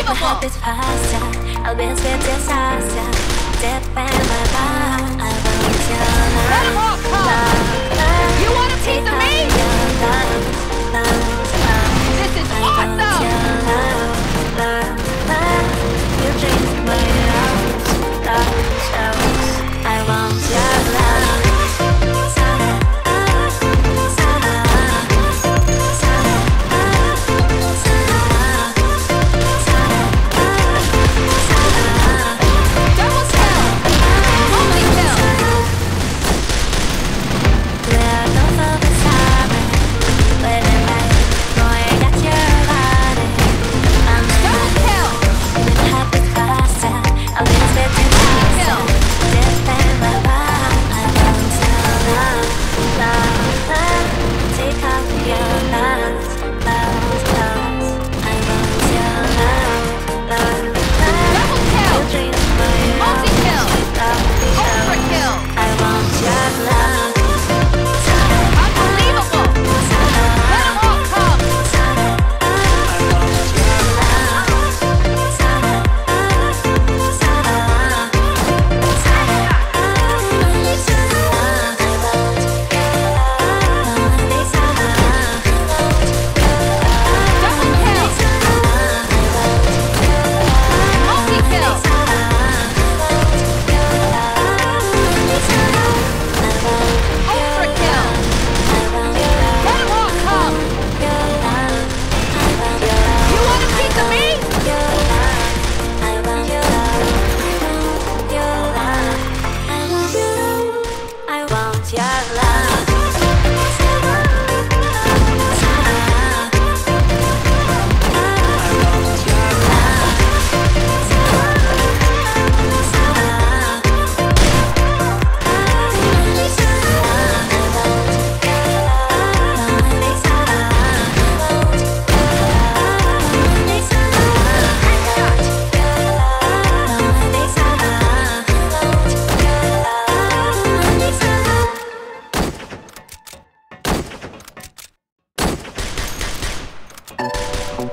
Unbelievable. My heart is faster. I'll be spit faster. Dip in my heart.